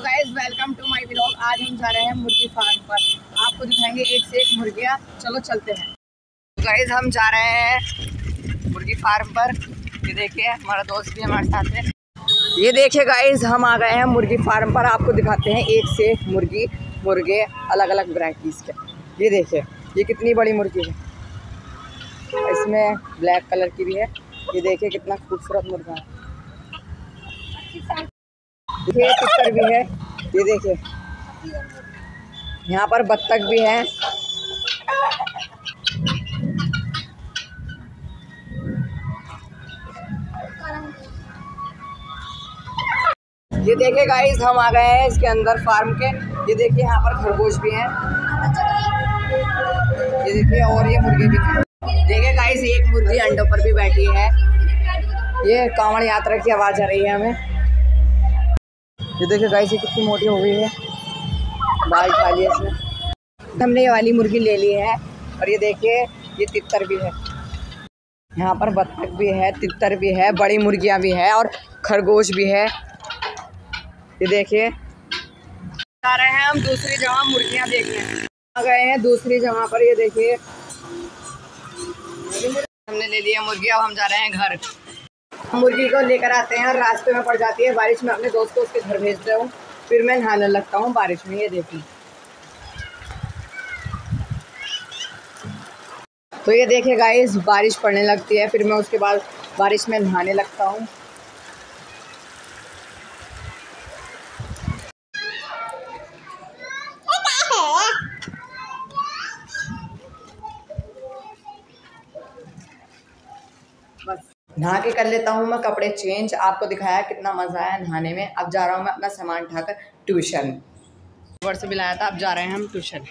Guys welcome to my vlog आज हम जा रहे हैं मुर्गी फार्म पर। आपको दिखाएँगे एक से एक मुर्गियाँ। चलो चलते हैं। गाइस हम जा रहे हैं मुर्गी फार्म पर। ये देखिए, हमारा दोस्त भी हमारे साथ है। ये देखिए गाइस हम आ गए हैं मुर्गी फार्म पर। आपको दिखाते हैं एक से एक मुर्गी, मुर्गे अलग अलग वराइटीज़ के। ये देखिए, ये कितनी बड़ी मुर्गी है। इसमें ब्लैक कलर की भी है। ये देखिए कितना खूबसूरत मुर्गा है। देखिए तितर भी है। ये देखिए। यहाँ पर बत्तख भी है। ये देखिए गाइस हम आ गए हैं इसके अंदर फार्म के। ये देखिए यहाँ पर खरगोश भी हैं। ये देखिए और ये मुर्गे भी हैं। देखिए गाइस एक मुर्गी अंडों पर भी बैठी है। ये कांवड़ यात्रा की आवाज़ आ रही है हमें। ये देखिए गाइस ये कितनी मोटी हो गई है। बाल खा लिया इसने। हमने ये वाली मुर्गी ले ली है और ये देखिए, ये तितर भी है। यहाँ पर बत्तख भी है, तितर भी है, बड़ी मुर्गियाँ भी है और खरगोश भी है। ये देखिए। जा रहे हैं हम दूसरी जगह मुर्गियाँ देखने। आ गए हैं दूसरी जगह पर, ये देखिए। हमने ले लिया मुर्गी अब हम जा रहे हैं घर। मुर्गी को लेकर आते हैं और रास्ते में पड़ जाती है। बारिश में अपने दोस्त को उसके घर भेजता हूँ। फिर मैं नहाने लगता हूँ बारिश में, ये देखिए। तो ये देखिए गाइस बारिश पड़ने लगती है, फिर मैं उसके बाद बारिश में नहाने लगता हूँ। नहा के कर लेता हूँ मैं कपड़े चेंज आपको दिखाया कितना मज़ा आया नहाने में। अब जा रहा हूँ मैं अपना सामान उठाकर ट्यूशन वर्ष भी लाया था अब जा रहे हैं हम ट्यूशन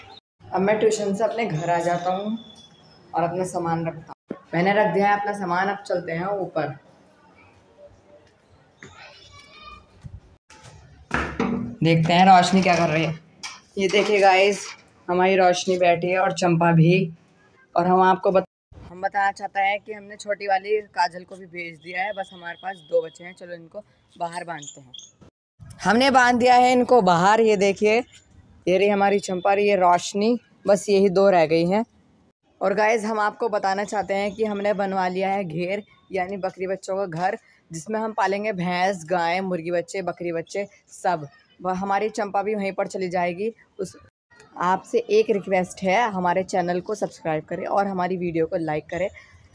अब मैं ट्यूशन से अपने घर आ जाता हूँ और अपना सामान रखता हूँ। मैंने रख दिया है अपना सामान अब चलते हैं ऊपर। देखते हैं रोशनी क्या कर रही है। ये देखिए गाइस हमारी रोशनी बैठी है और चंपा भी। और हम आपको बता हम बताना चाहते हैं कि हमने छोटी वाली काजल को भी भेज दिया है। बस हमारे पास दो बच्चे हैं। चलो इनको बाहर बांधते हैं। हमने बाँध दिया है इनको बाहर। ये देखिए, ये रही हमारी चंपा रही ये रोशनी। बस यही दो रह गई हैं। और गाइज़ हम आपको बताना चाहते हैं कि हमने बनवा लिया है घेर, यानी बकरी बच्चों का घर, जिसमें हम पालेंगे भैंस, गाय, मुर्गी बच्चे, बकरी बच्चे, सब। हमारी चंपा भी वहीं पर चली जाएगी। उस आपसे एक रिक्वेस्ट है, हमारे चैनल को सब्सक्राइब करें और हमारी वीडियो को लाइक करें।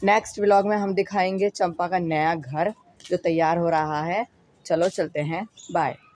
नेक्स्ट व्लॉग में हम दिखाएँगे चंपा का नया घर जो तैयार हो रहा है। चलो चलते हैं। बाय।